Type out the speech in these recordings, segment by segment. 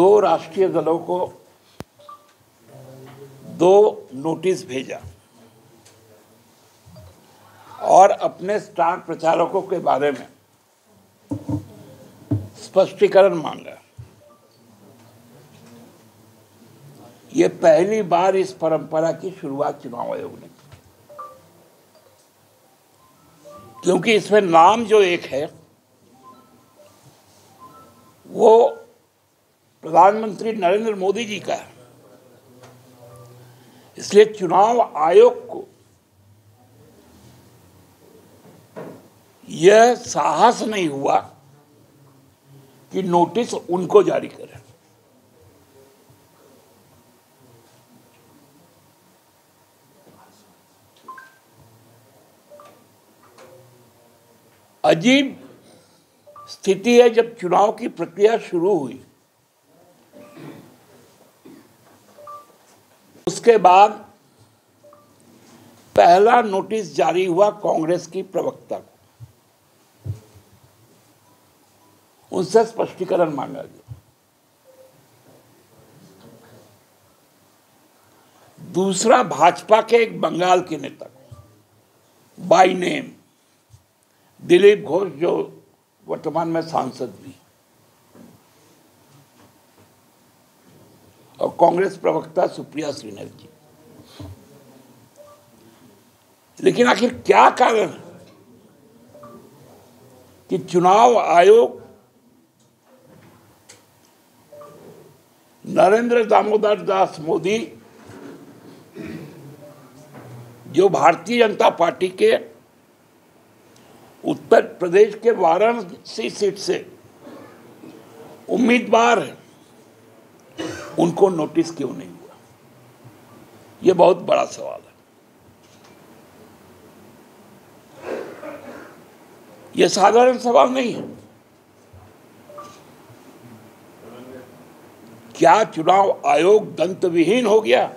दो राष्ट्रीय दलों को दो नोटिस भेजा और अपने स्टार प्रचारकों के बारे में स्पष्टीकरण मांगा। ये पहली बार इस परंपरा की शुरुआत चुनाव आयोग ने क्योंकि इसमें नाम जो एक है, वो प्रधानमंत्री नरेंद्र मोदी जी का है। इसलिए चुनाव आयोग को यह साहस नहीं हुआ कि नोटिस उनको जारी करें। अजीब स्थिति है जब चुनाव की प्रक्रिया शुरू हुई। उसके बाद पहला नोटिस जारी हुआ कांग्रेस की प्रवक्ता को। उनसे स्पष्टीकरण मांगा गया। दूसरा, भाजपा के एक बंगाल के नेता बाई नेम दिलीप घोष, जो वर्तमान में सांसद भी और कांग्रेस प्रवक्ता सुप्रिया श्रीनर जी। लेकिन आखिर क्या कारण कि चुनाव आयोग नरेंद्र दामोदर दास मोदी, जो भारतीय जनता पार्टी के उत्तर प्रदेश के वाराणसी सीट से उम्मीदवार है उनको नोटिस क्यों नहीं हुआ? यह बहुत बड़ा सवाल है। यह साधारण सवाल नहीं है। क्या चुनाव आयोग दंत विहीन हो गया?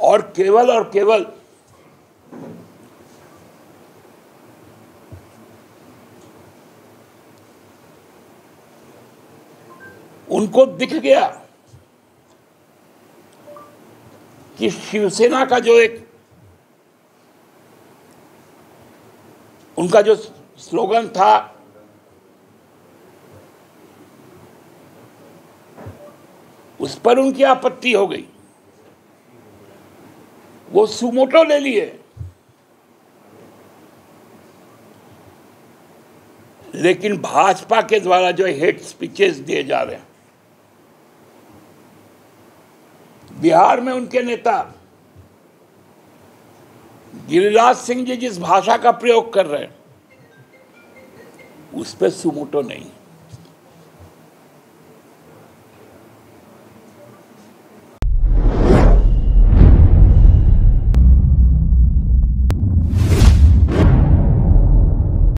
और केवल और केवल उनको दिख गया कि शिवसेना का जो एक उनका जो स्लोगन था, उस पर उनकी आपत्ति हो गई। वो सुमोटो ले लिए। लेकिन भाजपा के द्वारा जो हेट स्पीचेस दिए जा रहे हैं बिहार में उनके नेता गिरिराज सिंह जी जिस भाषा का प्रयोग कर रहे हैं, उस पर सुमोटो नहीं।